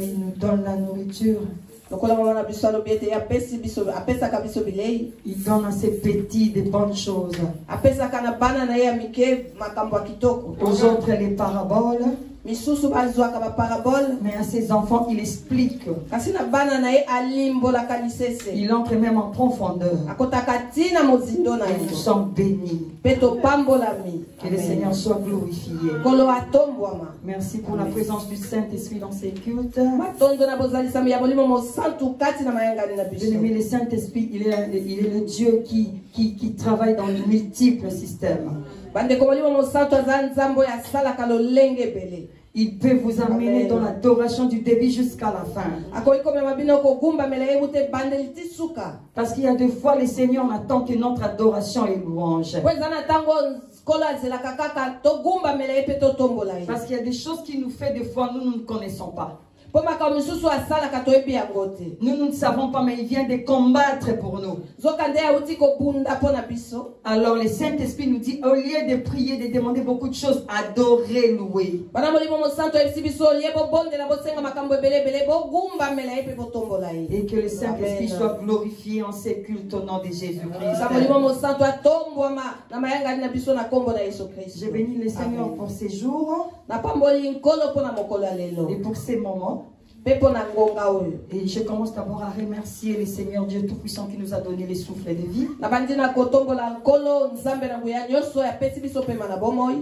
il nous donne la nourriture. Il donne à ses petits des bonnes choses. Aux autres, les paraboles. Mais à ses enfants, il explique. Il entre même en profondeur. Et nous sommes bénis. Que le Seigneur soit glorifié. Merci pour la présence du Saint-Esprit dans ces cultes. Bien-aimé, le Saint-Esprit, il est, il est le Dieu qui, qui, qui travaille dans de multiples systèmes. Il peut vous amener Amen. dans l'adoration du début jusqu'à la fin. Parce qu'il y a des fois, le Seigneur n'attend que notre adoration et louange. Parce qu'il y a des choses qu'il nous fait des fois, nous, nous ne connaissons pas. Nous, nous ne savons pas, mais il vient de combattre pour nous. Alors le Saint-Esprit nous dit, au lieu de prier, de demander beaucoup de choses, adorer, louer. Et que le Saint-Esprit soit glorifié en ces cultes au nom de Jésus-Christ. Je bénis le Seigneur pour ces jours et pour ces moments. Et je commence d'abord à remercier le Seigneur Dieu Tout-Puissant qui nous a donné les souffles de vie,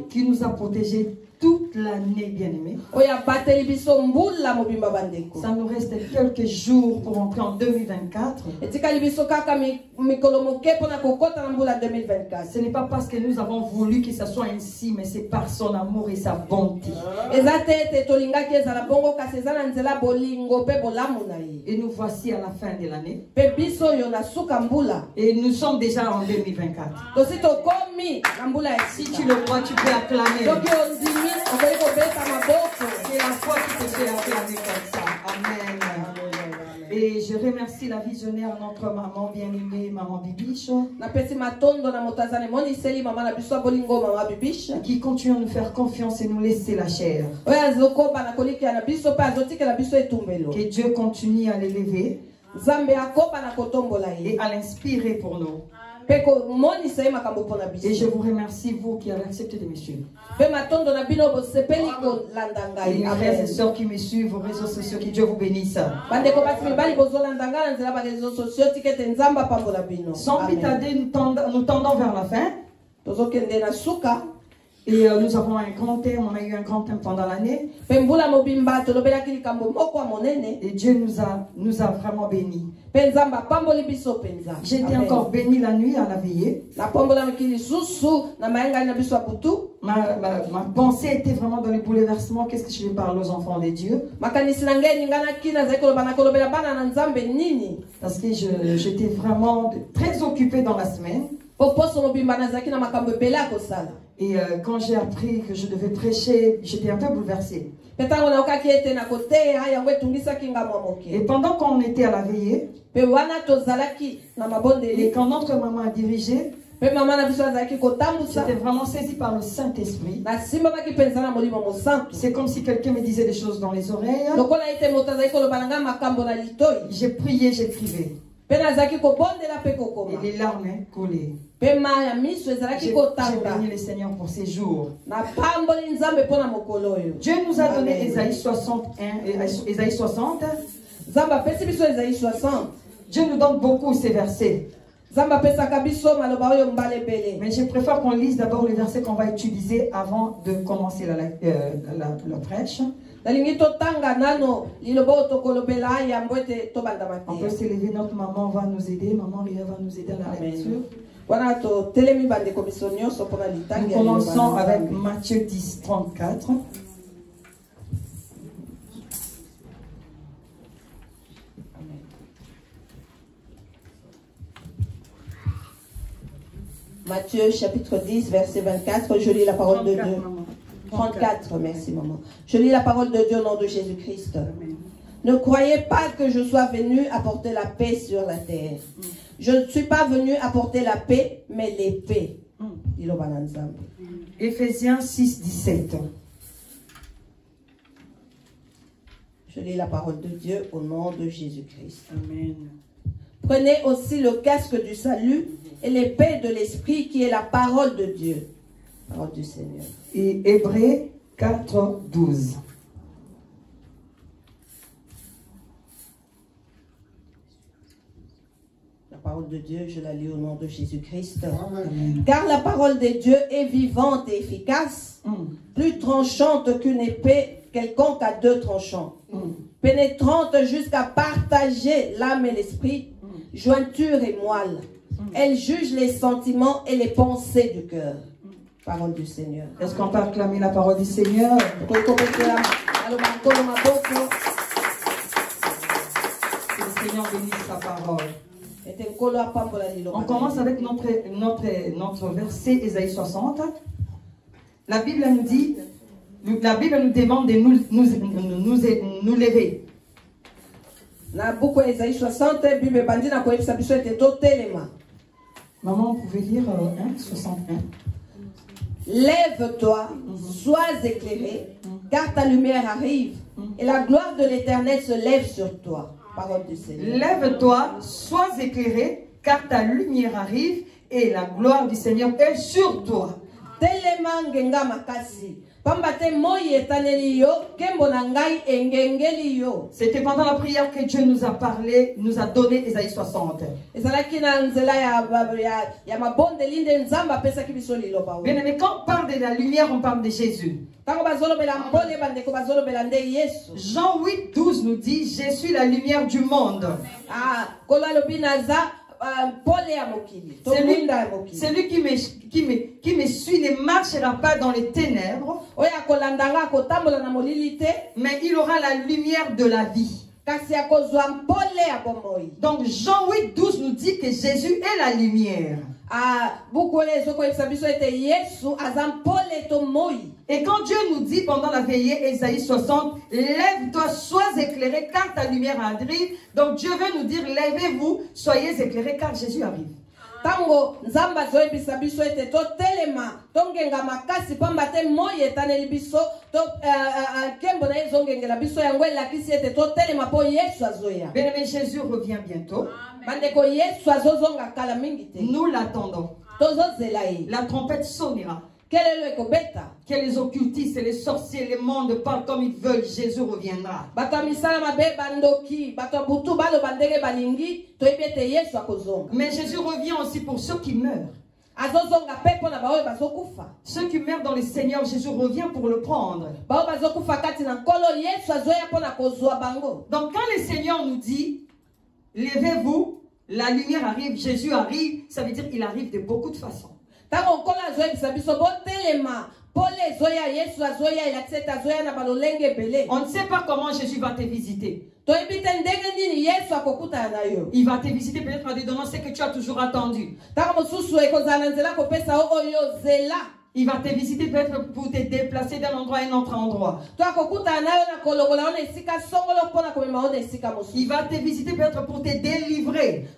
qui nous a protégés toute l'année, bien-aimés. Ça nous reste quelques jours pour entrer en 2024. etikali biso kaka mi- mikolo moke mpona kokɔta na mbula 2024 Ce n'est pas parce que nous avons voulu que ça soit ainsi, mais c'est par son amour et sa bonté. ye Et nous voici à la fin de l'année. Et nous sommes déjà en 2024. tosi tokomi na mbula ya Si tu le crois, tu peux acclamer. Soki ondimi okoki kobeta maboko C'est la foi qui te fait acclamer comme ça. Amen. Et je remercie la visionnaire, notre maman bien-aimée, maman Bibiche, qui continue à nous faire confiance et nous laisser la chair. Que Dieu continue à l'élever et à l'inspirer pour nous. Et je vous remercie, vous qui avez accepté de me suivre. mes frères et sœurs qui me suivent aux réseaux sociaux, que Dieu vous bénisse. Sans plus tarder, nous tendons vers la fin. Et euh, nous avons un grand thème, on a eu un grand thème pendant l'année. Et Dieu nous a, nous a vraiment bénis. Amen. encore béni la nuit à la veillée. Ma, ma, ma pensée était vraiment dans le bouleversement. Qu'est-ce que je vais parler aux enfants de Dieu Parce que j'étais vraiment très occupée dans la semaine. Et euh, quand j'ai appris que je devais prêcher, j'étais un peu bouleversée. Et pendant qu'on était à la veillée, et quand notre maman a dirigé, j'étais vraiment saisie par le Saint-Esprit. C'est comme si quelqu'un me disait des choses dans les oreilles. J'ai prié, j'écrivais. Mpe nazalaki kobondela mpe Et kokoma les larmes hein, mpe ma ya miso ezalaki kotanga béni le Seigneur pour ces jours. napamboli nzambe mpo na mokolo oyo Dieu nous a donné Amen. Ésaïe 61, et Ésaïe 60. nzambe apesi biso ezali 60 Dieu nous donne beaucoup ces versets. Mais je préfère qu'on lise d'abord les versets qu'on va utiliser avant de commencer la, la, la- la prêche. Nalingi totanga nano liloba oyo tokolobela yango ete tobandama On peut s'élever, notre maman va nous aider, maman Ria va nous aider à la lecture. wana totelemi bandeko biso nyonso mpona litangi commençons avec. Matthieu 10, 34. Matthieu chapitre 10 verset 24 je lis la parole de 34, Dieu maman. 34 merci maman je lis la parole de Dieu au nom de Jésus-Christ. Ne croyez pas que je sois venu apporter la paix sur la terre. Je ne suis pas venu apporter la paix, mais l'épée. Éphésiens 6, 17. Je lis la parole de Dieu au nom de Jésus-Christ. Amen. Prenez aussi le casque du salut et l'épée de l'esprit qui est la parole de Dieu. Parole du Seigneur. Et Hébreux 4, 12. La parole de Dieu, je la lis au nom de Jésus-Christ. Car la parole de Dieu est vivante et efficace, Mm. plus tranchante qu'une épée quelconque à deux tranchants, Mm. pénétrante jusqu'à partager l'âme et l'esprit, jointure et moelle. Elle juge les sentiments et les pensées du cœur. Parole du Seigneur. Est-ce qu'on peut acclamer la parole du Seigneur? Que le Seigneur bénisse sa parole. On commence avec notre, notre, notre verset Ésaïe 60. La Bible nous dit, la Bible nous demande de nous, nous, nous, nous, nous lever. na buku ya Isaïe 60 bible ebandi na koyebisa biso ete totelema Maman, vous pouvez lire euh, 1, 61. Lève-toi sois éclairé car ta lumière arrive et la gloire de l'éternel se lève sur toi. Parole du Seigneur. Lève-toi, sois éclairé, car ta lumière arrive et la gloire du Seigneur est sur toi. telema ngenga makasi C'était pendant la prière que Dieu nous a parlé, nous a donné Ésaïe 60. ezalaki na nzela ya, ba- ya, ya mabondeli nde nzambe apesaki biso liloba oyo Bien aimé, quand on parle de la lumière, on parle de Jésus. Jean 8, 12 nous dit Je suis la lumière du monde. Ah, to Celui, celui qui, me, qui, me, qui me suit ne marchera pas dans les ténèbres, mais il aura la lumière de la vie. Donc Jean 8, 12 nous dit que Jésus est la lumière. Ah, Et quand Dieu nous dit pendant la veillée, Ésaïe 60, lève-toi, sois éclairé car ta lumière arrive. Donc Dieu veut nous dire, lèvez-vous, soyez éclairés car Jésus arrive. ntango nzambe azoyebisa biso ete totelema tongenga makasi pamba te moi etaneli biso ah, ah, ah, nkembo na ye ezongengela biso yango elakisi ete totelema mpo yesu azoya Bien-aimé, Jésus revient bientôt. bandeko Nous l'attendons. La trompette sonnera. Que les occultistes, les sorciers, les mondes parlent comme ils veulent. Jésus reviendra. Mais Jésus revient aussi pour ceux qui meurent. Ceux qui meurent dans le Seigneur, Jésus revient pour le prendre. Donc quand le Seigneur nous dit, levez-vous, la lumière arrive, Jésus arrive, ça veut dire qu'il arrive de beaucoup de façons. On ne sait pas comment Jésus va te visiter. Il va te visiter peut-être en te donnant ce que tu as toujours attendu. Il va te visiter peut-être pour te déplacer d'un endroit à un autre endroit. Il va te visiter peut-être pour te délivrer.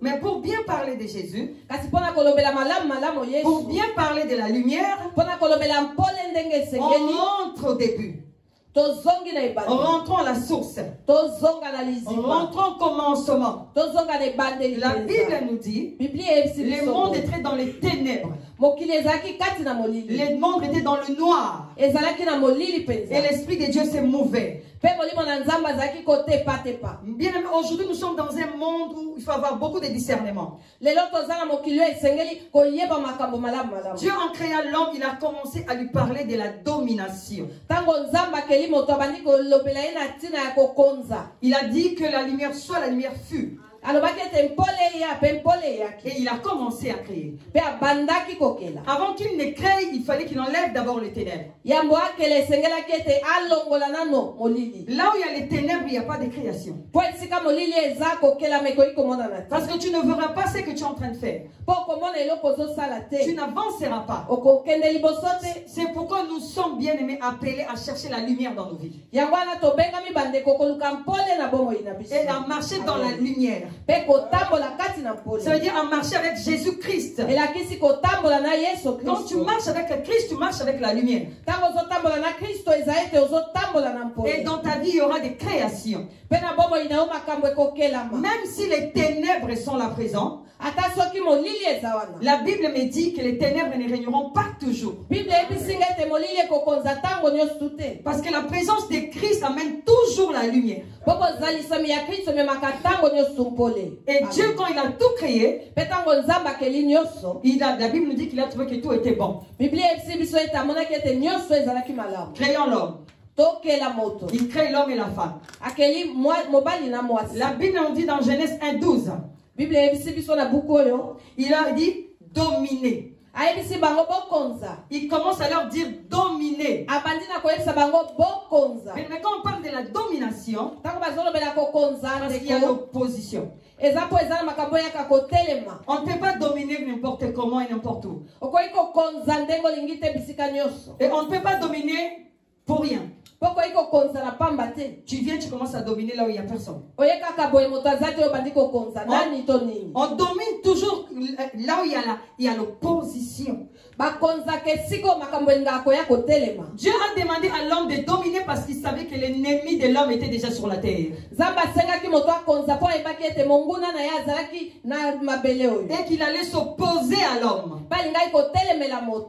Mais pour bien parler de Jésus, malamu malamu pour bien parler de la lumière, on rentre au début. Rentrons à la source. Rentrons au commencement. La. Bible nous dit, le monde boye. était dans les ténèbres. Mokili ezalaki kati na molili Le monde était dans le noir. Et l'Esprit de Dieu s'est mauvais. Bien aujourd'hui nous sommes dans un monde où il faut avoir beaucoup de discernement. Dieu en créant l'homme, il a commencé à lui parler de la domination. Il a dit que la lumière soit, la lumière fut. Et il a commencé à créer. Avant qu'il ne crée, il fallait qu'il enlève d'abord les ténèbres. Là où il y a les ténèbres, il n'y a pas de création. Parce que tu ne verras pas ce que tu es en train de faire. Tu n'avanceras pas. C'est pourquoi nous sommes bien aimés appelés à chercher la lumière dans nos vies. Et à marcher dans la lumière. Ça veut dire en marcher avec Jésus-Christ. Quand tu marches avec Christ, tu marches avec la lumière. Et dans ta vie, il y aura des créations. Même si les ténèbres sont là présents, la Bible me dit que les ténèbres ne régneront pas toujours. Parce que la présence de Christ amène toujours la lumière. Et Dieu, quand il a tout créé, il a, la Bible nous dit qu'il a trouvé que tout était bon. Créant l'homme. Il crée l'homme et la femme. La Bible nous dit dans Genèse 1, 12. Il a dit dominer. Il commence à leur dire dominer. Mais quand on parle de la domination, il y a l'opposition. On ne peut pas dominer n'importe comment et n'importe où. Et on ne peut pas dominer pour rien. Tu viens, tu commences à dominer là où il n'y a personne. On, on, domine toujours là où il y a l'opposition. Dieu a demandé à l'homme de dominer parce qu'il savait que l'ennemi de l'homme était déjà sur la terre. Et qu'il allait s'opposer à l'homme.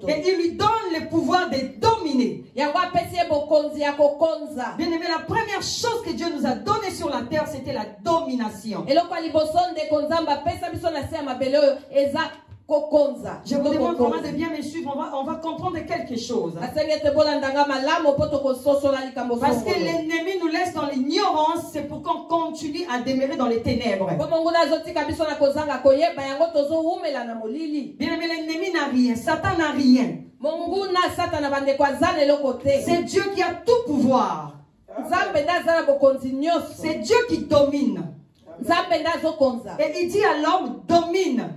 Et il lui donne le pouvoir de dominer. Bien aimé, la première chose que Dieu nous a donnée sur la terre, c'était la domination. Je vous demande vraiment de bien me suivre. On va, on va comprendre quelque chose. Parce que l'ennemi nous laisse dans l'ignorance. C'est pour qu'on continue à demeurer dans les ténèbres. Bien aimé, l'ennemi n'a rien. Satan n'a rien. C'est Dieu qui a tout pouvoir. C'est Dieu qui domine. Et il dit à l'homme, domine.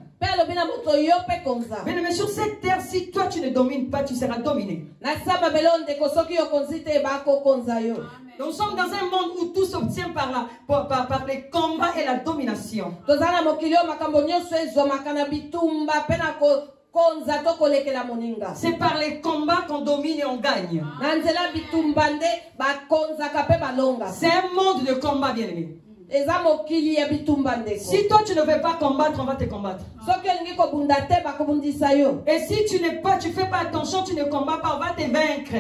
Mais sur cette terre, si toi tu ne domines pas, tu seras dominé. Nous sommes dans un monde où tout s'obtient par, la, par, par, par, les combats et la domination. C'est par les combats qu'on domine et on gagne. C'est un monde de combat, bien aimé. Si toi tu ne veux pas combattre, on va te combattre. Et si tu ne pas, tu fais pas attention, tu ne combats pas, on va te vaincre.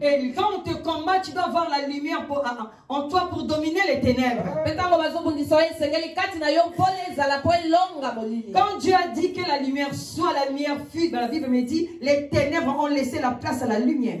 Et quand on te combat, tu dois avoir la lumière pour, en toi pour dominer les ténèbres. Quand Dieu a dit que la lumière soit, la lumière fut, la Bible me dit, les ténèbres ont laissé la place à la lumière.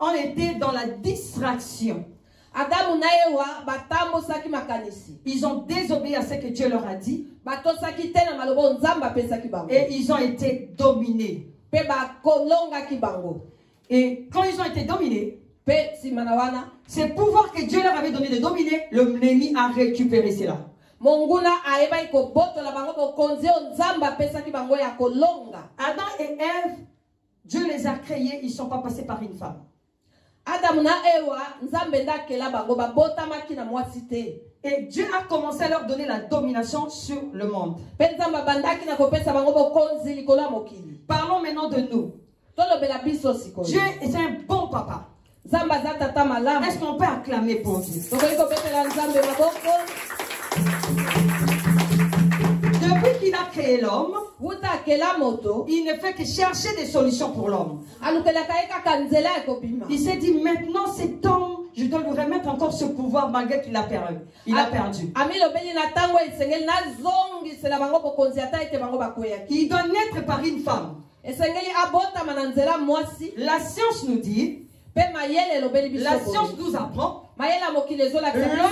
on était dans la distraction. Ils ont désobéi à ce que Dieu leur a dit. Et ils ont été dominés. Et quand ils ont été dominés, c'est pouvoir que Dieu leur avait donné de dominer, l'ennemi a récupéré cela. Adam et Ève, Dieu les a créés, ils ne sont pas passés par une femme. Adam na Ewa, nzambe ndakela bango babotamaki na mwasi te. Et Dieu a commencé à leur donner la domination sur le monde. Parlons maintenant de nous. Dieu est un bon papa. Est-ce qu'on peut acclamer pour Dieu? Depuis qu'il a créé l'homme, il ne fait que chercher des solutions pour l'homme. Il s'est dit maintenant cet homme, je dois lui remettre encore ce pouvoir malgré qu'il a perdu. Il a perdu. Il doit naître par une femme. La science nous dit La science nous apprend.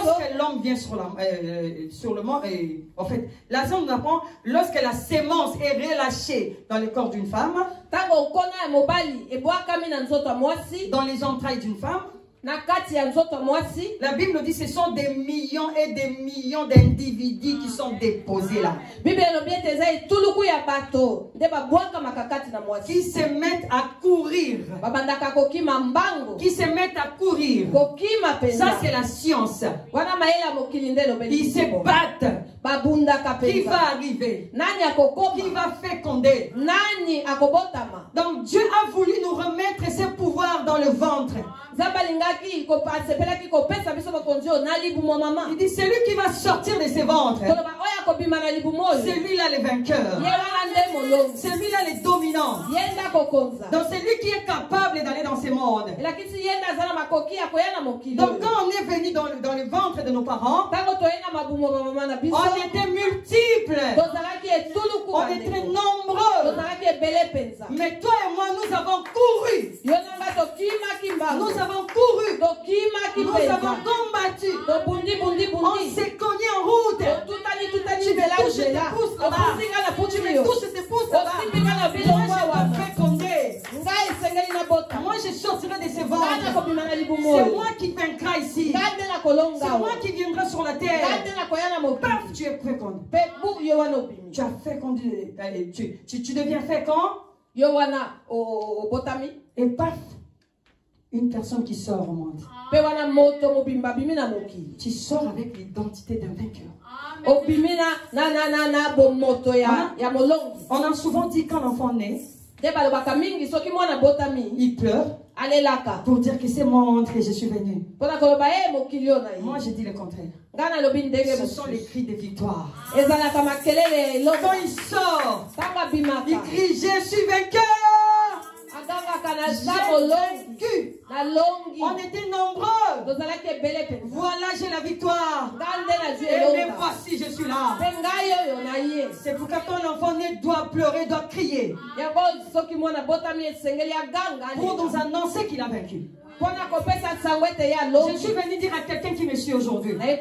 Lorsque l'homme vient sur, la, euh, euh, sur le monde, et, en fait, la science nous apprend lorsque la sémence est relâchée dans le corps d'une femme, dans les entrailles d'une femme, la Bible dit que ce sont des millions et des millions d'individus qui sont déposés là. Qui se mettent à courir. Qui se mettent à courir. Ça c'est la science. Ils se battent. Qui va arriver? Qui va féconder? Donc Dieu a voulu nous remettre ce pouvoir dans le ventre. Il dit c'est lui qui va sortir de ses ventres. C'est lui là le vainqueur. C'est lui là le dominant. Donc c'est lui qui est capable d'aller dans ces mondes. Donc quand on est venu dans le, dans le ventre de nos parents, on était multiples. On était nombreux. Mais toi et moi, nous avons couru. Nous avons couru. Nous avons combattu. On s'est cogné en route. Tu me touches tes pouces là-bas. Tu me touches tes pouces là-bas. Moi, je je sortirai de ce ventre. C'est moi qui vaincrai ici. C'est moi qui viendrai sur la terre. Paf, tu es fécond. Tu as fécondé. Tu, tu, tu deviens fécond. Et paf, une personne qui sort au monde. Tu sors avec l'identité d'un vainqueur. On a souvent dit quand l'enfant naît, il pleure pour dire que c'est moi que je suis venu. Moi, je dis le contraire. Ce sont les cris de victoire. Quand il sort, il crie Je suis vainqueur. On était nombreux. Voilà, j'ai la victoire. Et même voici, je suis là. C'est pourquoi quand l'enfant naît doit pleurer, doit crier. Pour nous annoncer qu'il a vaincu. Je suis venu dire à quelqu'un qui me suit aujourd'hui. Le fait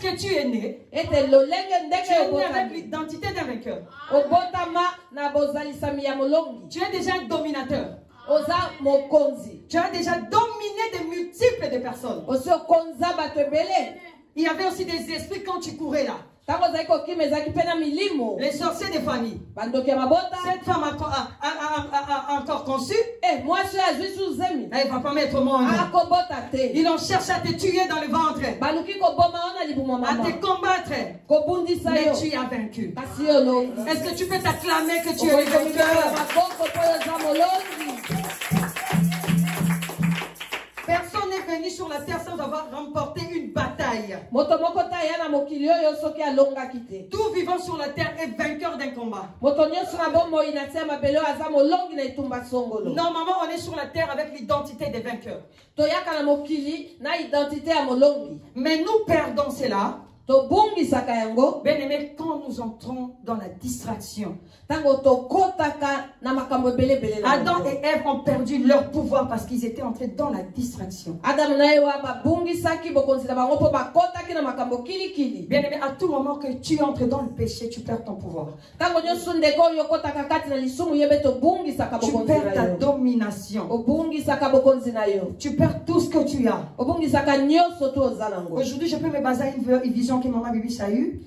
que tu es né, tu es né avec l'identité d'un vainqueur. Tu es déjà un dominateur. Tu as déjà dominé de multiples de personnes. Il y avait aussi des esprits quand tu courais là. Les sorciers de famille. Cette femme a, encore conçu. Eh, Elle ne va pas mettre au monde. Ils ont cherché à te tuer dans le ventre. À te combattre. Mais tu as vaincu. Est-ce que tu peux t'acclamer que tu es le vainqueur? Personne n'est venu sur la terre sans avoir remporté bataille. Tout vivant sur la terre est vainqueur d'un combat. Normalement, on est sur la terre avec l'identité des vainqueurs. Mais nous perdons cela. Bien aimé, quand nous entrons dans la distraction, Adam et Ève ont perdu leur pouvoir parce qu'ils étaient entrés dans la distraction. Bien aimé, à tout moment que tu entres dans le péché, tu perds ton pouvoir. Tu perds ta domination. Tu perds tout ce que tu as. Aujourd'hui, je peux me baser à une vision que maman Bibi a eue.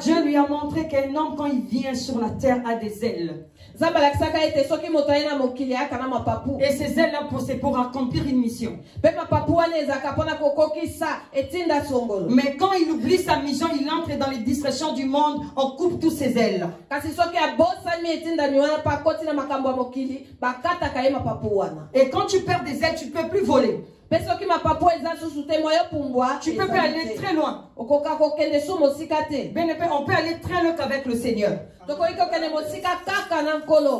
Dieu lui a montré qu'un homme, quand il vient sur la terre, a des ailes. Et ces ailes-là, c'est pour accomplir une mission. Mais quand il oublie sa mission, il entre dans les distractions du monde, on coupe tous ses ailes. Et quand tu perds des ailes, tu ne peux plus voler. Tu peux aller très loin. On peut aller très loin qu'avec le Seigneur.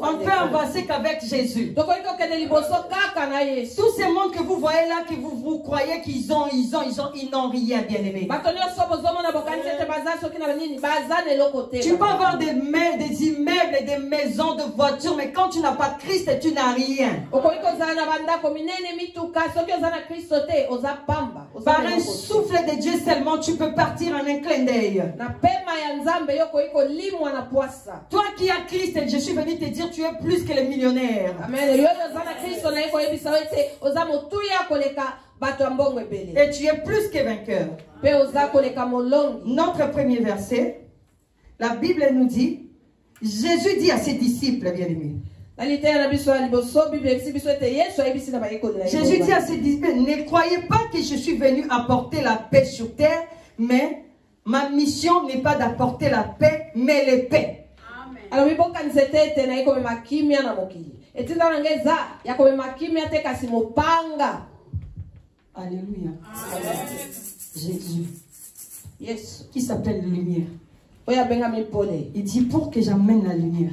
On peut avancer qu'avec Jésus. Tous ces mondes que vous voyez là, que vous, vous croyez qu'ils ont, ils ont, ils ont, ils n'ont rien, bien aimé. Tu peux avoir des, des immeubles et des maisons de voitures, mais quand tu n'as pas Christ, tu n'as rien. Par un souffle de Dieu seulement, tu peux partir en un clin d'œil. Toi qui as Christ, je suis venu te dire, tu es plus que les millionnaires. Et tu es plus que vainqueur. Notre premier verset, la Bible nous dit, Jésus dit à ses disciples, bien-aimés, Jésus dit à ses disciples, ne croyez pas que je suis venu apporter la paix sur terre, mais ma mission n'est pas d'apporter la paix, mais les paix. Alors, Alléluia. Jésus. Yes. Qui s'appelle lumière? Il dit pour que j'amène la lumière.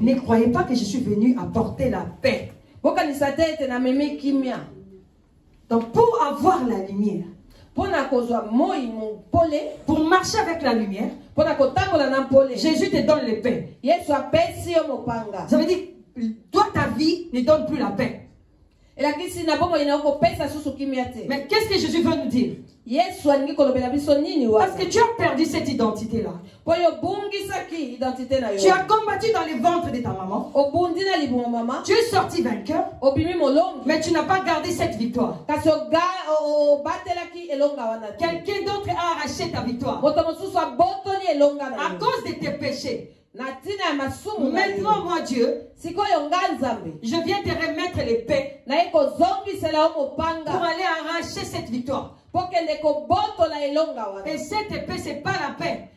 ne croyez pas que je suis venu apporter la paix. Donc pour avoir la lumière, pour marcher avec la lumière, Jésus te donne la paix. Ça veut dire, toi ta vie ne donne plus la paix. Mais qu'est-ce que Jésus veut nous dire? Parce que tu as perdu cette identité-là. Tu as combattu dans les ventres de ta maman. Tu es sorti vainqueur. Mais tu n'as pas gardé cette victoire. Quelqu'un d'autre a arraché ta victoire. À cause de tes péchés. Maintenant, moi Dieu, je viens te remettre l'épée pour aller arracher cette victoire. Et cette épée, c'est pas la paix.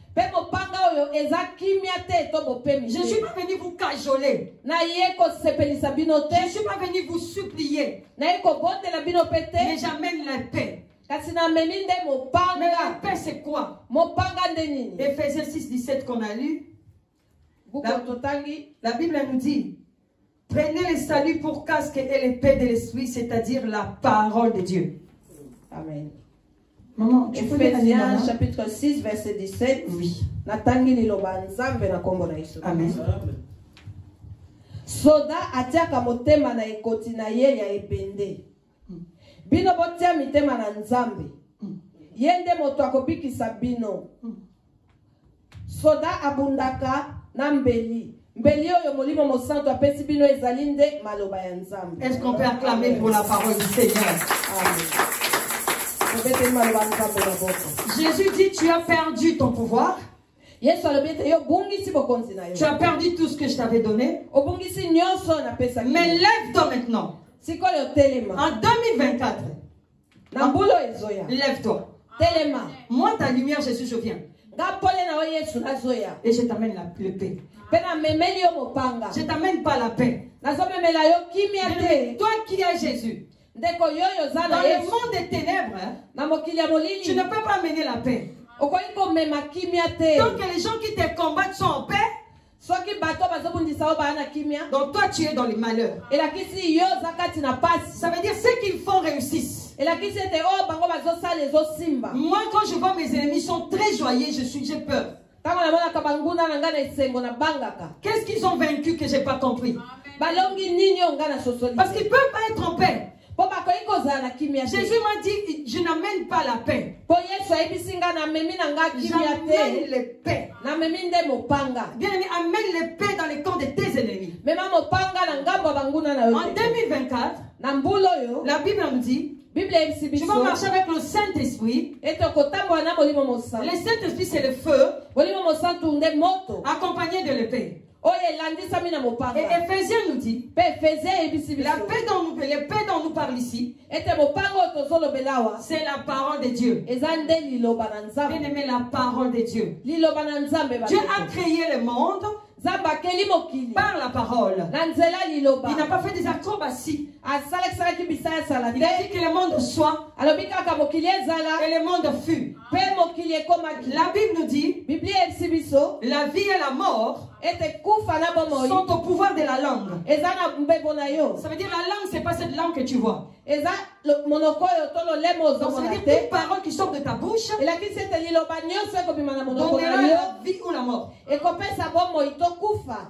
Je ne suis pas venu vous cajoler. Je ne suis pas venu vous supplier. Mais j'amène la paix. Mais la paix, c'est quoi? Ephésiens 6, 17 qu'on a lu. La, la Bible nous dit Prenez le salut pour casque et l'épée de l'esprit, c'est-à-dire la parole de Dieu. Amen. Maman, tu Ephésiens chapitre 6, verset 17. Oui. Amen. soda atiaka motema na ekoti na ye ya ebende bino botia mitema na nzambe ye nde moto akobikisa bino soda abundaka na mbeli mbeli oyo molimo mosantu apesi bino ezali nde maloba ya nzambe est ce qu'on peut acclamer pour la parole du seigneur? Jésus dit, tu as perdu ton pouvoir. Tu as perdu tout ce que je t'avais donné. Mais lève-toi maintenant. En 2024. Lève-toi. Moi, ta lumière, Jésus, je viens. Et je t'amène la paix. Je t'amène pas la paix. Toi qui es Jésus. Dans le monde des ténèbres, hein, tu ne peux pas mener la paix. Donc les gens qui te combattent sont en paix. Donc toi tu es dans les malheurs. Ça veut dire ceux qui font réussissent. Moi quand je vois mes ennemis sont très joyeux, je suis j'ai peur. Qu'est-ce qu'ils ont vaincu que j'ai pas compris? Parce qu'ils peuvent pas être en paix. Jésus m'a dit, je n'amène pas la paix. J'amène les paix. Bien aimé, amène les paix dans les camps de tes ennemis. En 2024, La Bible nous dit tu vas marcher avec le Saint-Esprit. Le Saint-Esprit, c'est le feu accompagné de l'épée. Et Ephésiens nous dit la paix dont nous, les paix dont nous parlons ici, c'est la parole de Dieu. Bien aimé, la parole de Dieu. Dieu a créé le monde par la parole. Il n'a pas fait des acrobaties. Il a dit que le monde soit. Et le monde fut. La Bible nous dit la vie et la mort sont au pouvoir de la langue. Ça veut dire la langue, c'est pas cette langue que tu vois. Donc, ça veut dire toute parole qui sort de ta bouche. Donnera la vie ou la mort.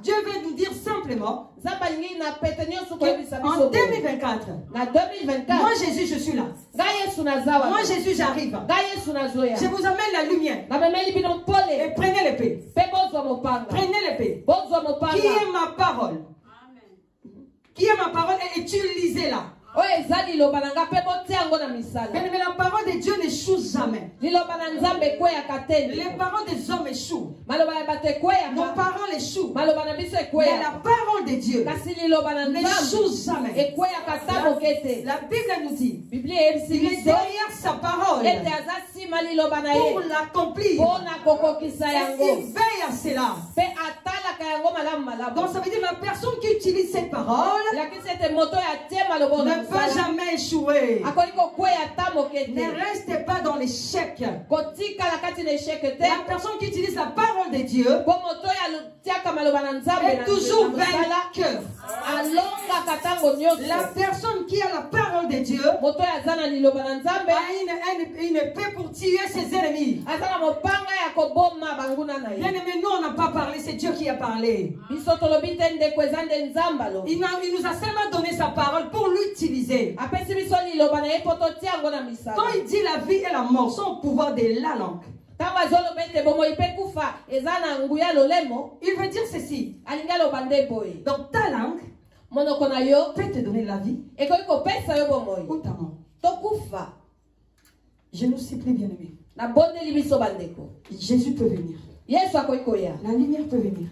Dieu veut nous dire simplement en 2024, moi Jésus, je suis là. Moi Jésus, j'arrive. Je vous amène la lumière. Et prenez l'épée. Prenez l'épée. Qui est ma parole? Qui est ma parole et utilisez-la. Mais la parole de Dieu n'échoue jamais. Les paroles des hommes échouent. Nos paroles échouent. Mais la parole de Dieu n'échoue jamais. La Bible nous dit il est derrière sa parole pour l'accomplir. Il veille à cela. Donc ça veut dire la personne qui utilise cette parole ne va jamais échouer. Ne restez pas dans l'échec. La personne qui utilise la parole de Dieu est toujours vainqueur. La personne qui a la parole de Dieu a une, une épée pour tuer ses ennemis. Bien aimé, nous on n'a pas parlé, c'est Dieu qui a parlé. Il, nous a seulement donné sa parole pour l'utiliser. Quand il dit la vie et la mort sont au pouvoir de la langue. Il veut dire ceci. Donc ta langue peut te donner la vie ou ta mort. Je nous supplie bien aimé. Jésus peut venir. La lumière peut venir.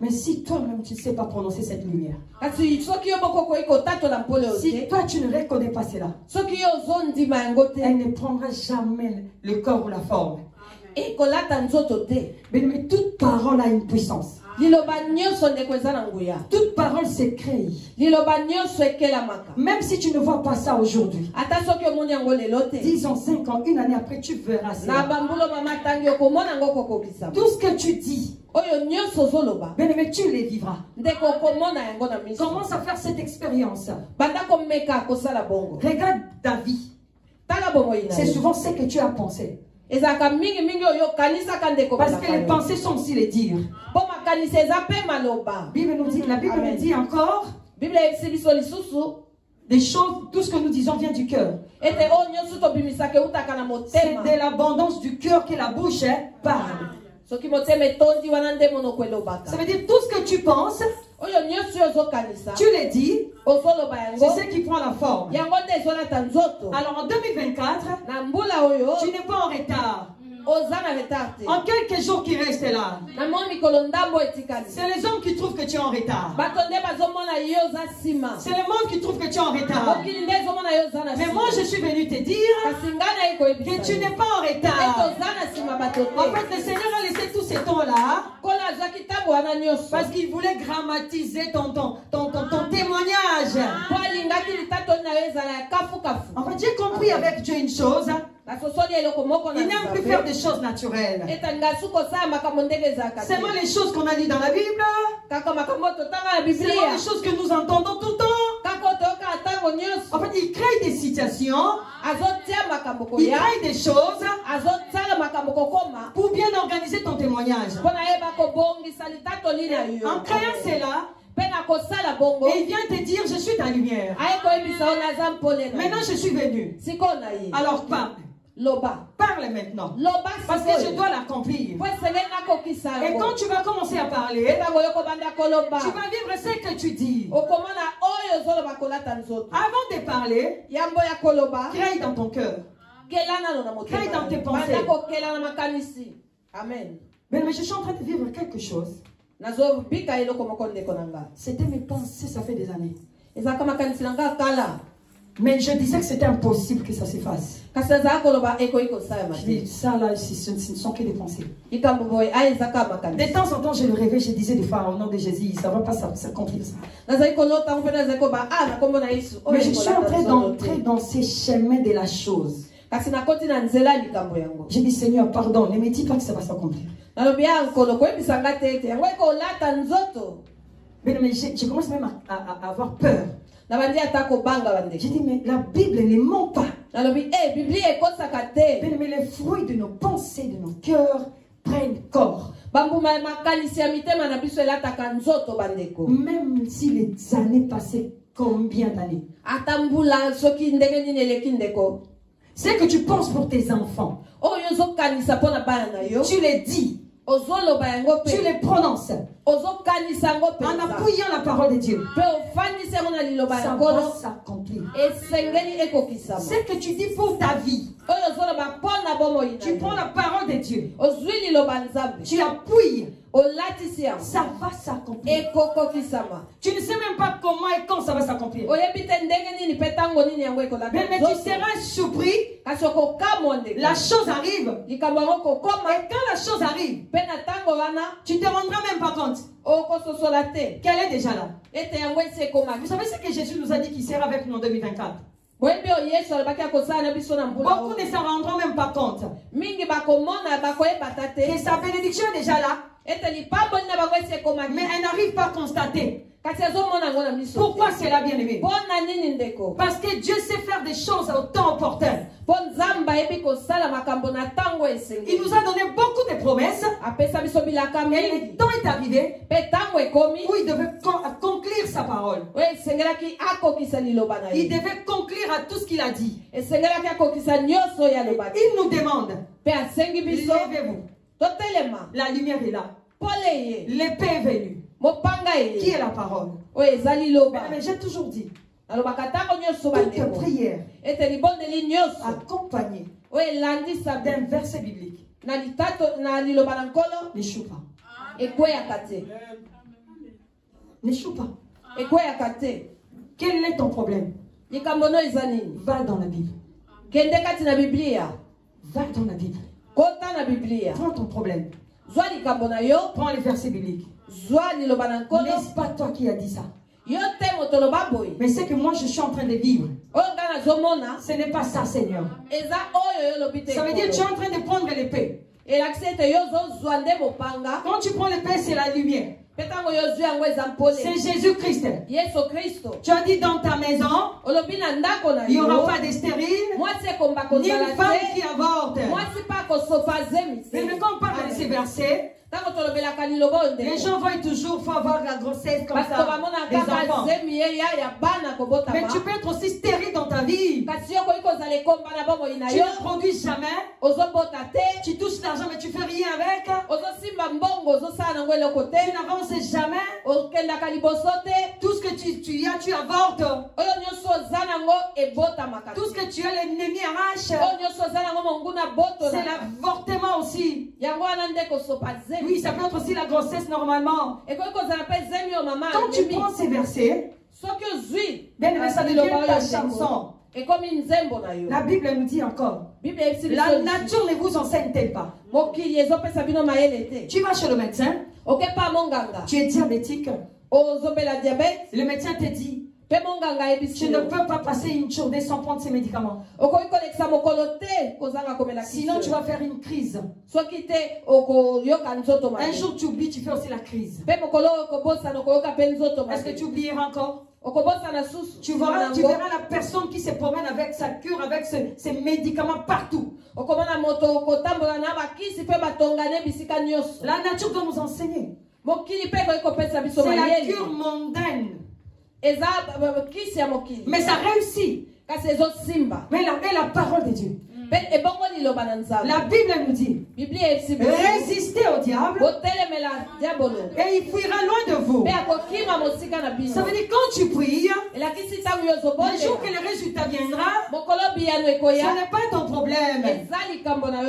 Mais si toi-même tu ne sais pas prononcer cette lumière, si toi tu ne reconnais pas cela, elle ne prendra jamais le corps ou la forme. Mais toute parole a une puissance. Toute parole s'écrit. Même si tu ne vois pas ça aujourd'hui. Disons 5 ans, une année après, tu verras ça. Tout ce que tu dis. Mais tu les vivras. Commence à faire cette expérience. Regarde ta vie. C'est souvent ce que tu as pensé. Parce que les pensées sont aussi les dires. Bible nous dit, la Bible nous dit encore des choses, tout ce que nous disons vient du cœur. C'est de l'abondance du cœur que la bouche parle. Ça veut dire tout ce que tu penses, tu les dis, c'est ce qui prend la forme. Alors en 2024, tu n'es pas en retard. En quelques jours qui restent là, c'est les hommes qui trouvent que tu es en retard. C'est le monde qui trouve que tu es en retard. Mais moi, je suis venu te dire que tu n'es pas en retard. En fait, le Seigneur a laissé tous ces temps-là parce qu'il voulait grammatiser ton, ton, ton, ton, témoignage. En fait, j'ai compris avec Dieu une chose. Il n'aime plus faire des choses naturelles. Seulement les choses qu'on a lues dans la Bible. Seulement les choses que nous entendons tout le temps. En fait, il crée des situations. Il crée des choses. Pour bien organiser ton témoignage. En créant cela, et il vient te dire, je suis ta lumière. Maintenant, je suis venu. Alors parle. Loba Parle maintenant. loba Parce que je dois l'accomplir. Et quand tu vas commencer à parler, yokobanda koloba tu vas vivre ce que tu dis. nzoto Avant de parler, crains dans ton cœur. Crains dans tes pensées. amen Mais, mais je suis en train de vivre quelque chose. C'était mes pensées, ça fait des années. Mais je disais que c'était impossible que ça ekoki kosalema Je dis, ça là, ce, ne sont que des pensées. De temps en temps, je le rêvais, je disais des fois, au nom de Jésus, ça ne va pas s'ac- s'accomplir ça. nazali kolota mpe nazali koba a na kombo na yesu oyo Mais je suis en train d'entrer dans ces chemins de la chose. J'ai dit, Seigneur, pardon, ne me dis pas que ça va s'accomplir. Mais, mais je, je commence même à, à- à avoir peur. J'ai dit, mais la Bible ne ment pas. e te. Mais, mais les fruits de nos pensées, de nos cœurs, prennent corps. Même si les années passaient, combien d'années? C'est que tu penses pour tes enfants. Tu les dis, tu les prononces. En appuyant la parole de Dieu. Ça va s'accomplir. Ce que tu dis pour ta vie, tu prends la parole de Dieu, tu appuies, ça va s'accomplir. Tu ne sais même pas comment et quand ça va s'accomplir. Mais, mais tu seras surpris, la chose arrive. Et quand la chose arrive, tu ne te rendras même pas compte. qu'elle est déjà là. Vous savez ce que Jésus nous a dit qu'il sera avec nous en 2024 boyebi oyo yesu alobaki akosala na biso na mbula Beaucoup ne s'en rendront même pas compte. Que sa bénédiction est déjà là, mais elle n'arrive pas à constater. Pourquoi c'est là, bien. aimé mpo na nini ndeko Parce que Dieu sait faire des choses au temps opportun. Il nous a donné beaucoup de promesses. Et le temps est arrivé. Où il devait con- conclure sa parole. Il devait conclure à tout ce qu'il a dit. Il nous demande, mpe La lumière est là. L'épée est venue. Qui est la parole? Mais j'ai toujours dit, toute prière accompagnée d'un verset biblique. N'échoue pas. N'échoue pas. Quel est ton problème? Va dans la Bible. Va dans la Bible. Prends ton problème. Prends les versets bibliques. N'est-ce pas toi qui as dit ça? Mais c'est que moi je suis en train de vivre. Ce n'est pas ça, Seigneur. Ça veut dire que tu es en train de prendre l'épée. Quand tu prends l'épée, c'est la lumière. C'est Jésus-Christ. Tu as dit dans ta maison, il n'y aura pas de stérile, ni une femme qui te avorte. mais quand on parle de ces versets, les gens voient toujours, faut avoir la grossesse comme ça, des enfants. Mais tu peux être aussi stérile dans ta vie. Tu ne produis jamais, tu touches l'argent mais tu fais rien avec, tu n'avances jamais. Tout ce que tu, tu as, tu avortes. Tout ce que tu as, l'ennemi arrache. C'est l'avortement aussi. Oui, ça peut être aussi la grossesse normalement. Quand tu prends ces versets, Bien aimé, ça devient ta chanson. la Bible nous dit encore, la nature ne vous enseigne-t-elle pas? Tu vas chez le médecin, tu es diabétique, diabete le médecin te dit, tu ne peux pas passer une journée sans prendre ces médicaments. Sinon, tu vas faire une crise. Un jour, tu oublies, tu fais aussi la crise. Est-ce que tu oublieras encore? Tu verras, tu nango. verras la personne qui se promène avec sa cure, avec ce- ses médicaments partout. La nature doit nous enseigner. C'est la cure mondaine. mokili Mais ça réussit. Mais la, mais la parole de Dieu. Mpe La Bible nous dit résistez au diable et il fuira loin de vous. Ça veut dire quand tu pries, le jour que le résultat viendra, ce n'est pas ton problème.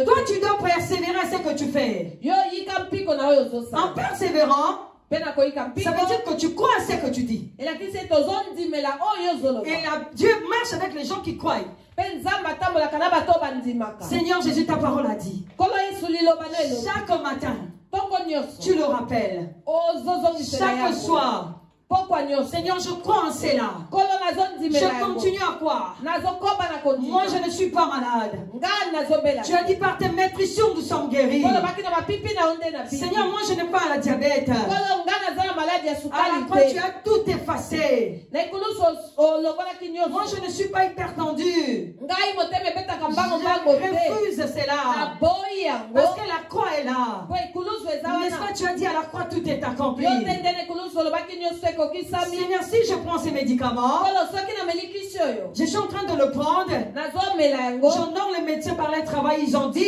Toi, tu dois persévérer à ce que tu fais. En persévérant, ça veut dire que tu crois à ce que tu dis. Et Dieu marche avec les gens qui croient. Seigneur Jésus, ta parole a dit. Chaque matin, tu le rappelles. Chaque soir, Seigneur, je crois en cela. Je continue à croire. Moi, je ne suis pas malade. Tu as dit par tes maîtrisions, nous sommes guéris. Seigneur, moi, je n'ai pas la diabète. À la croix, tu as tout effacé. Moi, je ne suis pas hypertendu. Je refuse cela. Parce que la croix est là. N'est-ce pas, tu as dit à la croix, tout est accompli. Seigneur, si je prends ces médicaments, je suis en train de le prendre. J'honore les médecins par leur travail, ils ont dit.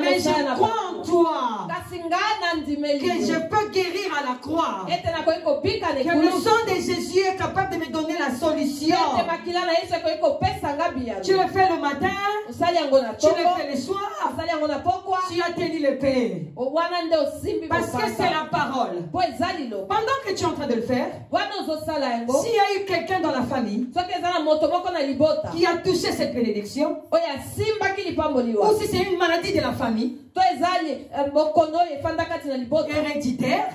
Mais je crois en toi. Que je peux guérir à la croix. Que le sang de Jésus est capable de me donner la solution. Tu le fais le matin. Tu le fais le soir. Tu as tenu le paix. Parce que c'est la parole. Pendant que tu es en train de le faire, s'il y a eu quelqu'un dans la famille qui a touché cette bénédiction, ou si c'est une maladie de la famille, héréditaire,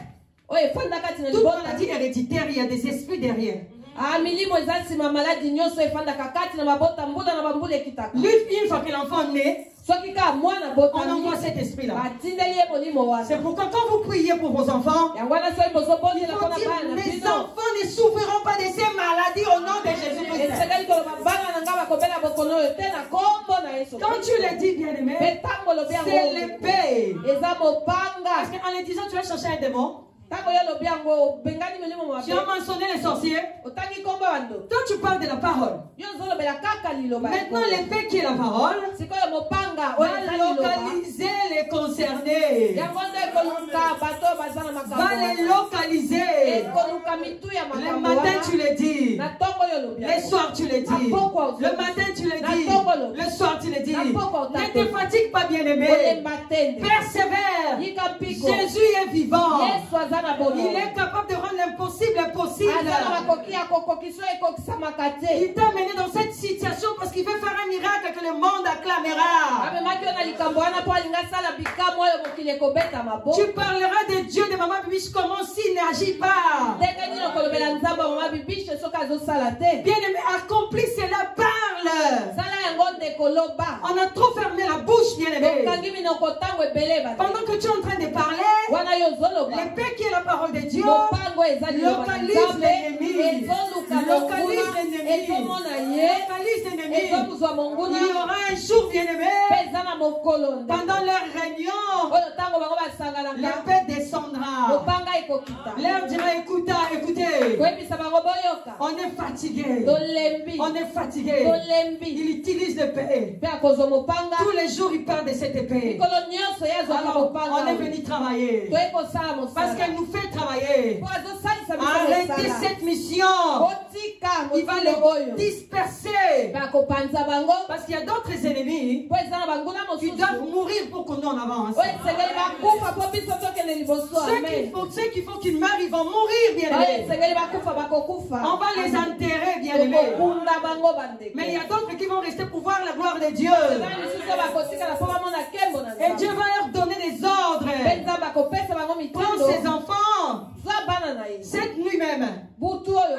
toute maladie héréditaire, il y a des esprits derrière. Milimo eza nsima maladi nyonso efandaka kati na mabota mbula na bambula ekitaka. Une fois que l'enfant naît soki kaka mwana on envoie cet esprit là batindeli ye molimo wana. C'est pourquoi quand vous priez pour vos enfants yango wana soki bozobondela mpona bana mes enfants ne souffriront pas de ces maladies au nom de jésus christ esekeli koloba bana na ngai bakobela bokono oyo te na kombo na yesu quand tu le dis bien aimé mpe ntango olobi yango c'est l'épée. eza mopanga. Parce que en le disant tu vas chercher un démon tu as mentionné les sorciers. Toi, tu parles de la parole. Maintenant, l'épée qui est la parole va localiser les concernés. Va les localiser. Le matin, tu le dis. Le soir, tu le dis. Le matin, tu le dis. Le soir, tu le dis. Ne te fatigue pas, bien-aimé. Persévère. Jésus est vivant. Il est capable de rendre l'impossible possible. Il t'a mené dans cette situation parce qu'il veut faire un miracle que le monde acclamera. Tu parleras de Dieu de Maman Bibiche comment s'il n'agit pas. Bien aimé, accomplis cela, parle. On a trop fermé la bouche, bien aimé. Pendant que tu es en train de parler, l'épée qui la parole de Dieu localise l'ennemi. Localise l'ennemi. Localise l'ennemi. Il y aura un jour, bien aimé, pendant leur réunion, l'épée descendra. Leur dira, écoutez, écoutez, on est fatigué. On est fatigué. Il utilise l'épée. Tous les jours, il parle de cette épée. Alors, on est venu travailler. Parce qu'elle nous fait travailler. Arrêtez cette mission. Il va les disperser. Parce qu'il y a d'autres ennemis qui doivent mourir pour qu'on en avance. Ceux qui font qu'ils meurent, ils vont mourir, bien aimés. On va les enterrer, bien aimés. Mais il y a d'autres qui vont rester pour voir la gloire de Dieu. Et Dieu va leur donner des ordres. Prends ses enfants. Cette nuit même,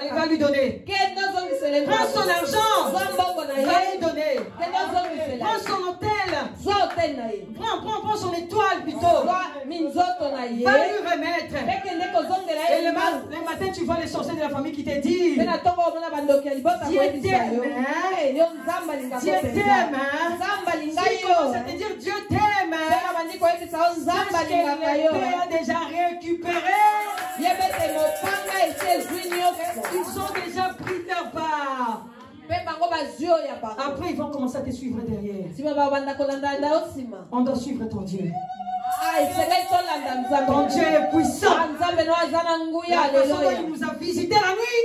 elle va lui donner. Prends son argent, va lui donner. Prends son hôtel. Prends, prends, prends son étoile plutôt. Va lui remettre. Et le, matin, tu vois les sorciers de la famille qui te disent Dieu t'aime. Dieu t'aime. Dire Dieu t'aime, sache que le a déjà récupéré. Ils ont déjà pris leur part. Après, ils vont commencer à te suivre derrière. On doit suivre ton Dieu. Ton Dieu est puissant. La personne dont il nous a visité la nuit.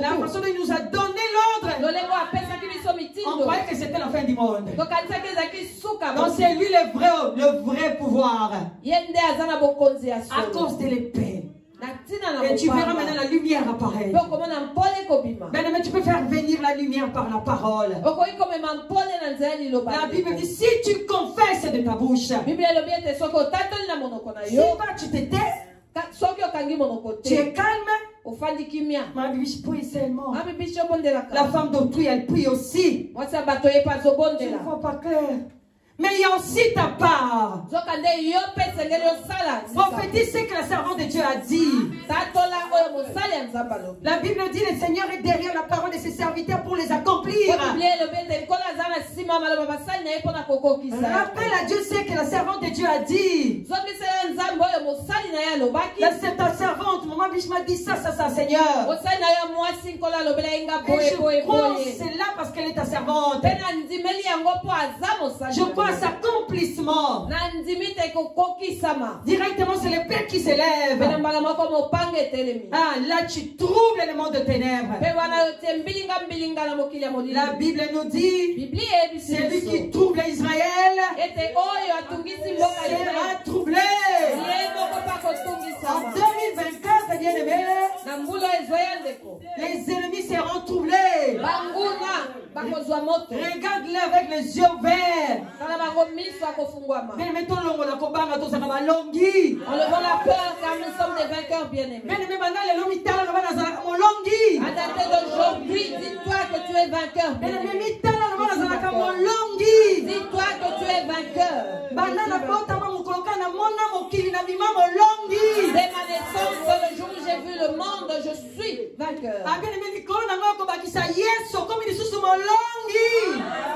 La personne dont il nous a donné l'ordre. On croyait que c'était la fin du monde. Donc c'est lui le vrai, le vrai pouvoir. À cause de l'épée. Et tu verras maintenant la lumière apparaître. mais tu peux faire venir la lumière par la parole. La Bible dit si tu confesses de ta bouche, si pas tu te tu es calme. Ma Bible seulement. La femme d'autrui, elle prie aussi. Il ne faut pas que mais il y a aussi ta part. Prophétise ce que la servante de Dieu a dit. La Bible dit le Seigneur est derrière la parole de ses serviteurs pour les accomplir. Rappelle à Dieu ce que la servante de Dieu a dit. C'est ta servante. Maman Bishma dit ça, ça, ça, Seigneur. Et je crois c'est là parce qu'elle est ta servante. Je crois accomplissement. Directement, c'est le Père qui s'élève. Ah, là, tu troubles le monde de ténèbres. La Bible nous dit c'est lui qui trouble Israël sera troublé. En 2024, bien aimé, les ennemis seront troublés. Regarde-le avec les yeux verts. Enlevons la peur car nous sommes des vainqueurs bien-aimés. À d'aujourd'hui, dis-toi que tu es vainqueur. Dis-toi que tu es vainqueur. Dès ma naissance, le jour où j'ai vu le monde, je suis vainqueur. Ah.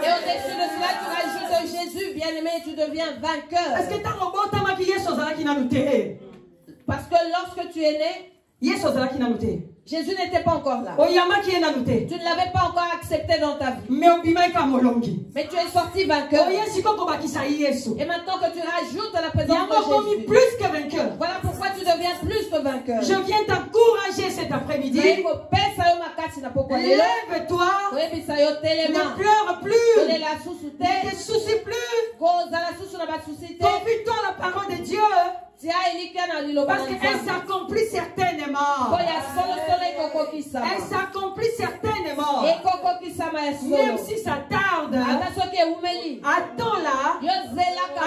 Et au-dessus de cela, tu rajoutes Jésus, bien-aimé, tu deviens vainqueur. Te Parce que lorsque tu es né, Jésus n'était pas encore là. te Tu ne l'avais pas encore accepté dans ta vie. mais tu es sorti vainqueur. yesu Et maintenant que tu rajoutes à la présence de Jésus, plus que vainqueur. Voilà deviens plus que vainqueur. je viens t'encourager cet après-midi. Lève-toi. Ne pleure plus. Ne te soucie plus. Confie-toi la parole de Dieu parce qu'elle s'accomplit certainement. Solosolo elle s'accomplit certainement. Même si ça tarde. Attends-la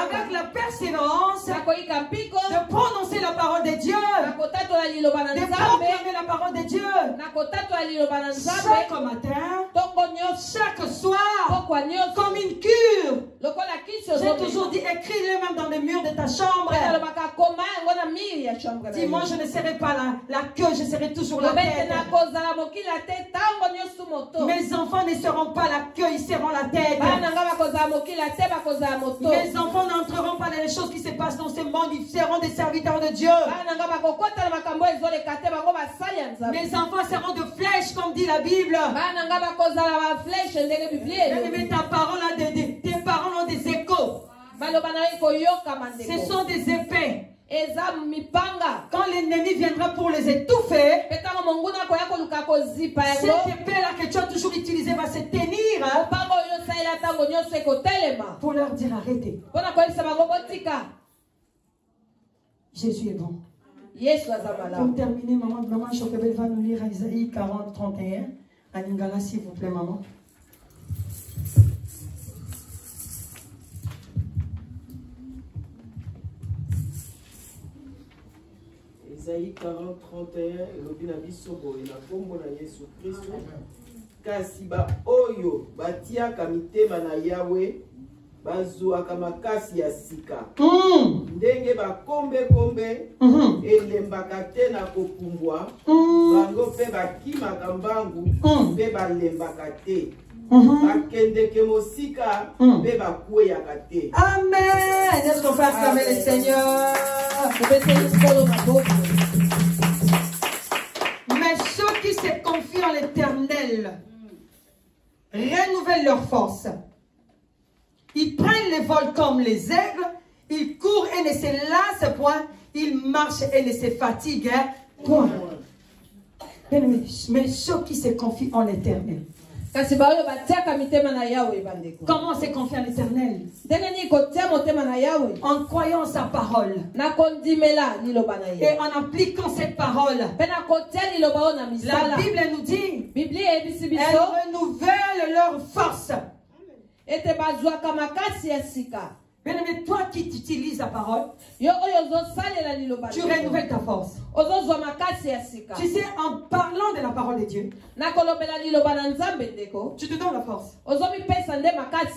avec la persévérance de prononcer la parole de Dieu, de proclamer la parole de Dieu. Chaque matin, chaque soir, comme une cure. J'ai toujours dit, écris-le même dans les murs de ta chambre. Dis-moi, je ne serai pas la, la queue, je serai toujours la tête. Mes enfants ne seront pas la queue, ils seront la tête. moto Mes enfants n'entreront pas dans les choses qui se passent dans ce monde, ils seront des serviteurs de Dieu. nzambe Mes enfants seront de flèches, comme dit la Bible. elobi Mais ta parole a des, des- tes paroles ont des échos. Ce sont des épées. Quand l'ennemi viendra pour les étouffer, cette épée-là que tu as toujours utilisée va se tenir pour leur dire arrêtez. Jésus est bon. Pour terminer, maman, maman Chokebel va nous lire Isaïe 40, 31. À Lingala, s'il vous plaît, maman. Ezayi 40 31 elobi na biso boye na nkombo na yesu kristo kasi baoyo batiaka mitema na yawe bazwaka makasi ya sika Hum, ndenge bakombekombe hum, elembaka te na kopumbwa hum, bango mpe bakimaka mbangu Mm. mpe balembaka te hum. bakendeke mosika Mm. mpe bakweyaka te Amen. Est-ce qu'on peut acclamer le Seigneur? topeseli nkolo maboko Mais ceux qui confient en l'éternel renouvellent leur force. Ils prennent les vols comme les aigles, ils courent et ne se lassent point, ils marchent et ne se fatiguent point. Mais ceux qui se confient en l'éternel, Comment se confier en l'éternel En croyant sa parole. Et en appliquant cette parole. La Bible nous dit. Elle renouvelle leur force. Bien-aimé, toi qui utilises la parole, tu renouvelles ta force. Tu sais, en parlant de la parole de Dieu, tu te donnes la force.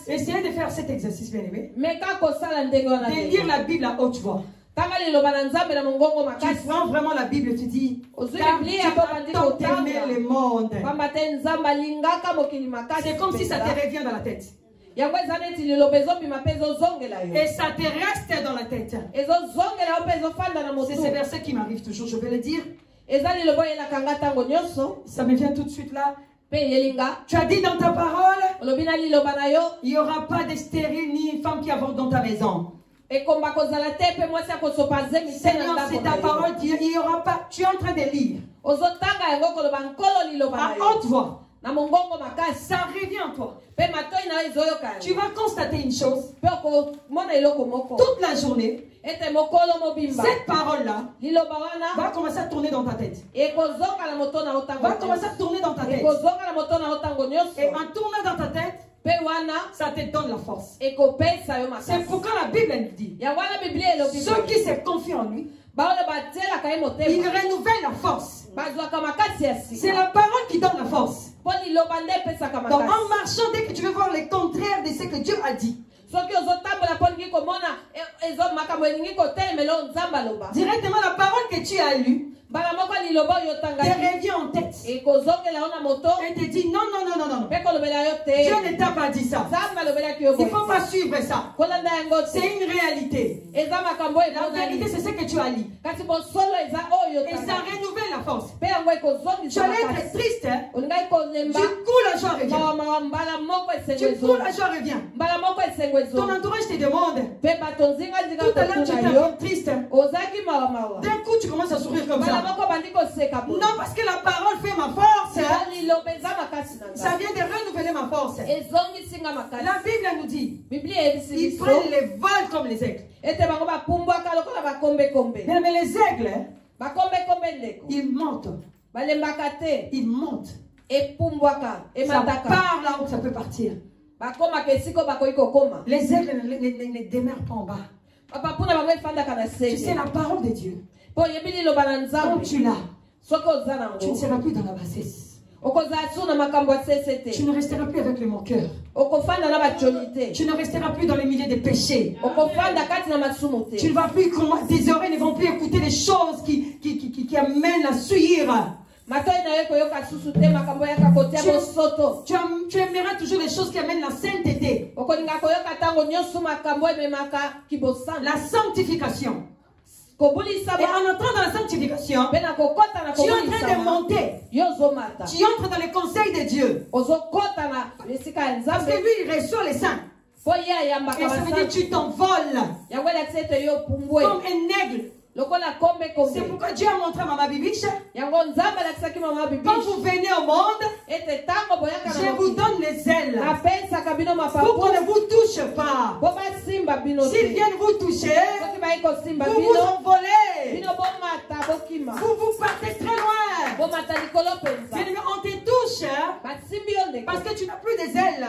Essayez de faire cet exercice, bien-aimé. De lire la Bible à haute voix. Tu prends vraiment la Bible, tu dis, car tant aimé le monde. C'est comme si ça te revient dans la tête. Et ça te reste dans la tête. C'est ce verset qui m'arrive toujours, je vais le dire. Ça me vient tout de suite là. Tu as dit dans ta parole, il n'y aura pas de stérile ni une femme qui avorte dans ta maison. Seigneur, c'est ta parole, il n'y aura pas. Tu es en train de lire. À haute voix. Ça revient en toi. Tu vas constater une chose. Toute la journée, cette parole-là va commencer à tourner dans ta tête. Va commencer à tourner dans ta tête. Et en tournant dans ta tête, ça te donne la force. C'est pourquoi la Bible dit ceux qui se confient en lui, il renouvelle la force. C'est la parole qui donne la force. Donc en marchant, dès que tu veux voir le contraire de ce que Dieu a dit, directement la parole que tu as lue, te revient en tête. Et te dit non, non, non, non, non. Dieu ne t'a pas dit ça. Il ne faut pas suivre ça. C'est une réalité. La réalité, c'est ce que tu as lu. Et ça renouvelle la force. Tu allais être triste. Hein? Du coup, la joie revient. Du coup, la joie revient. Ton entourage te demande. Tout à l'heure, tu étais triste. D'un coup, tu commences à sourire comme ça. Non, parce que la parole fait ma force. Ça vient de renouveler ma force. La Bible nous dit ils prennent les vols comme les aigles. Mais les aigles, ils montent. Ils montent. Ça part là où ça peut partir. Les aigles ne, demeurent pas en bas. Tu sais, la parole de Dieu. Quand tu l'as, tu ne seras plus dans la bassesse. Tu ne resteras plus avec le moqueur. Tu ne resteras plus dans les milliers de péchés. Tu ne vas plus, tes oreilles ne vont plus écouter les choses qui, qui, qui, qui amènent à suivre. Tu, tu, aimeras toujours les choses qui amènent la sainteté. La sanctification. Et en entrant dans la sanctification, tu es en train de monter. Tu entres dans les conseils de Dieu. Parce que lui, il reçoit les saints. Et ça veut dire que tu t'envoles comme un aigle. C'est pourquoi Dieu a montré à Mama Bibiche. Quand vous venez au monde, je vous donne les ailes. Pour qu'on ne vous touche pas. S'ils viennent vous toucher, vous vous envolez. Vous vous partez très loin. On parce que tu n'as plus des ailes.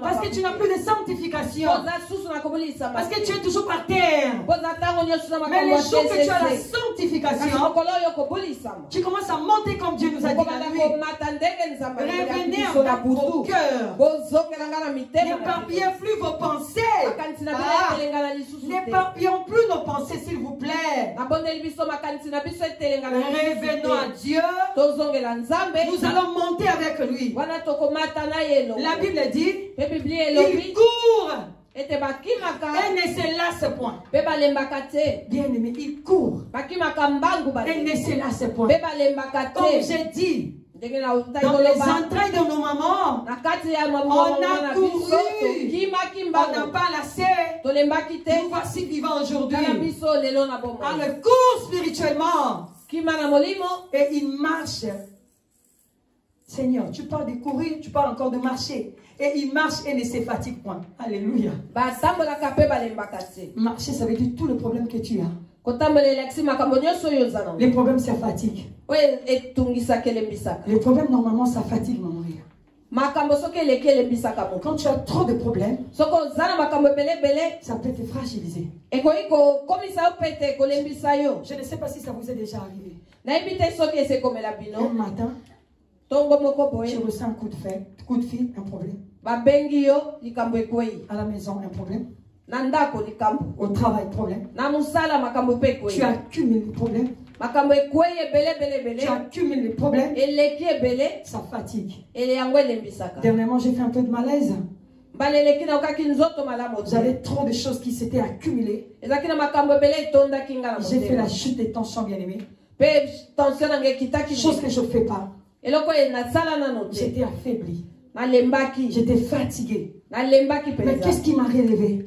Parce que tu n'as plus de sanctification. Parce que tu es toujours par terre. Mais les jours que tu as la sanctification, tu commences à monter comme Dieu nous a dit. Revenez en vos cœurs. N'éparpillez plus vos pensées. Ah. N'éparpillons plus nos pensées, s'il vous plaît. Revenons à Dieu. Nous allons monter avec lui. La Bible dit, il court et ne se lasse point. Bien aimé, il court. Et ne se lasse point. Comme j'ai dit, Dans les entrailles de nos mamans, on a couru, on n'a pas lassé. Nous voici vivants aujourd'hui. On le court spirituellement. Et il marche. Seigneur, tu parles de courir, tu parles encore de marcher. Et il marche et ne se fatigue point. Alléluia. Marcher, ça veut dire tout le problème que tu as. Les problèmes, ça fatigue. Les problèmes, normalement, ça fatigue, mon rire. Quand tu as trop de problèmes, ça peut te fragiliser. Je ne sais pas si ça vous est déjà arrivé. Un matin, tu ressens un coup de fil, coup de fil un problème. À la maison, un problème. Au travail, problème. Tu accumules les problèmes. Tu accumules les problèmes. Ça fatigue. Dernièrement, j'ai fait un peu de malaise. J'avais trop de choses qui s'étaient accumulées. J'ai fait la chute des tensions, bien aimé. Chose que je ne fais pas. J'étais affaibli. J'étais fatigué. Mais qu'est-ce qui m'a relevé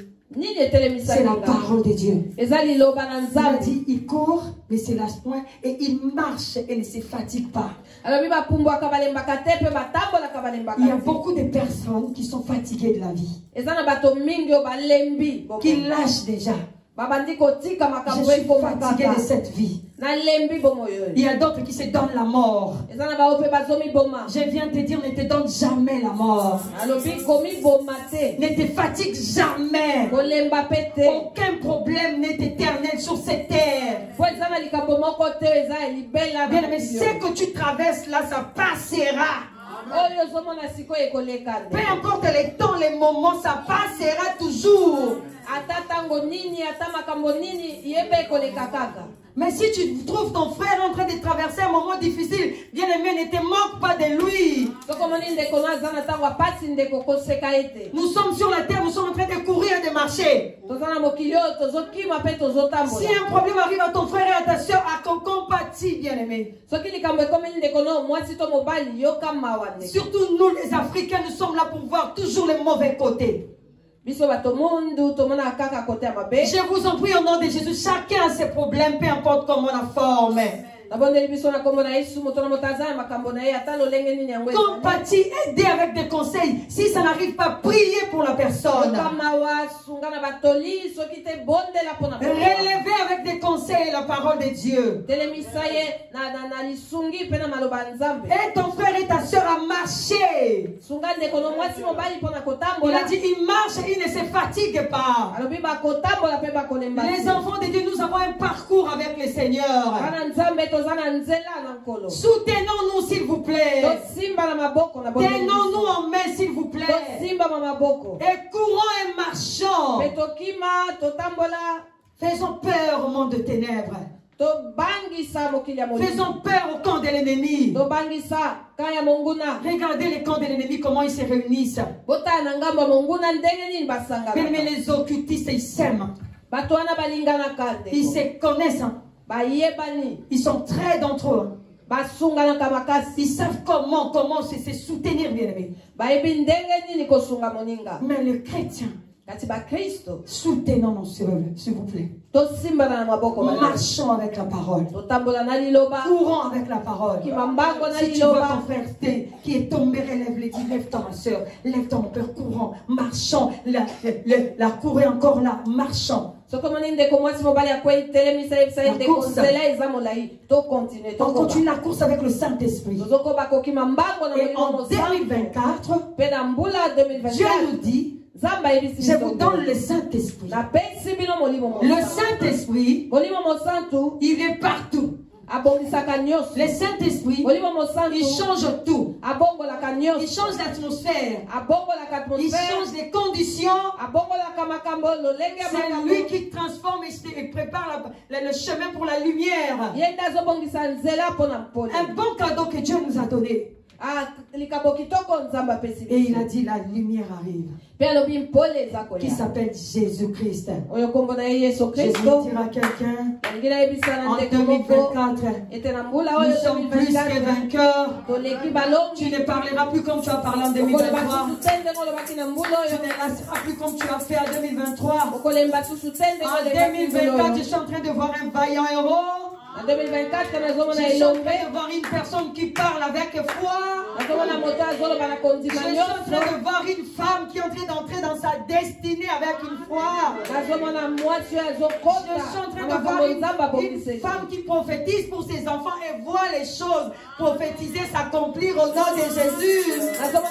c'est la parole de Dieu. Il a dit, il court, mais c'est la point, et il marche et ne se fatigue pas. Il y a beaucoup de personnes qui sont fatiguées de la vie. Qui lâchent déjà. Je suis fatigué de cette vie. Il y a d'autres qui se donnent la mort. Je viens te dire, ne te donne jamais la mort. Ne te fatigue jamais. Aucun problème n'est éternel sur cette terre. Bien, mais ce que tu traverses là, ça passera. Peu importe les temps, les moments, ça passera toujours. Mais si tu trouves ton frère en train de traverser un moment difficile, bien aimé, ne te moque pas de lui. Nous sommes sur la terre, nous sommes en train de courir et de marcher. Si un problème arrive à ton frère et à ta soeur, à ton compatis, bien aimé. Surtout nous les Africains, nous sommes là pour voir toujours les mauvais côtés. Je vous en prie au nom de Jésus, chacun a ses problèmes, peu importe comment la forme. Compatis, aider avec des conseils. Si ça n'arrive pas, priez pour la personne. Relevez avec des conseils la parole de Dieu. Et ton frère et ta soeur a marché. Il a dit, il marche et il ne se fatigue pas. Les enfants de Dieu, nous avons un parcours avec le Seigneur. Soutenons-nous, s'il vous plaît. Tenons-nous en main, s'il vous plaît. Et courons et marchons. Faisons peur au monde de ténèbres. Faisons peur au camp de l'ennemi. Regardez les camps de l'ennemi, comment ils se réunissent. Mais les occultistes, ils s'aiment. Ils se connaissent. Hein. Ils sont très d'entre eux. Ils savent comment, comment se, soutenir, bien aimé. Mais le chrétien, soutenons nos œuvres, s'il vous plaît. Marchons avec la parole. Courons avec la parole. Si tu qui est tombé, relève les dis, lève ton soeur, lève ton père, courons, marchons, la, la, la cour est encore là, On continue la course avec le Saint-Esprit? Et en 2024, Dieu nous dit je vous donne le Saint-Esprit. Le Saint-Esprit, il est partout. Le Saint-Esprit, il change tout. Il change l'atmosphère. Il change les conditions. C'est lui qui transforme et prépare le chemin pour la lumière. Un bon cadeau que Dieu nous a donné. Et il a dit la lumière arrive. Qui s'appelle Jésus-Christ. Jésus dire à quelqu'un en 2024, nous sommes plus que vainqueurs. Tu ne parleras plus comme tu as parlé en 2023. Tu ne lasseras plus comme tu as fait en 2023. En 2024, je suis en train de voir un vaillant héros. En 2024, je suis en train de voir une personne qui parle avec foi. Je suis en train de voir une femme qui est en train d'entrer dans sa destinée avec une foi. Je suis en train de voir une, femme qui prophétise pour ses enfants et voit les choses prophétiser, s'accomplir au nom de Jésus. Ah, je suis en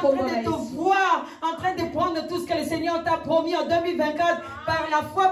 train de te voir en train de prendre tout ce que le Seigneur t'a promis en 2024 par la foi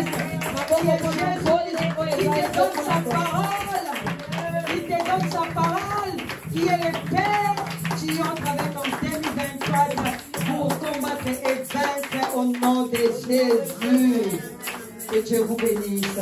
Il te donne sa parole. Il te donne sa parole. Qui est le Père. Tu entres avec en 2024 pour combattre et vaincre au nom de Jésus. Que Dieu vous bénisse.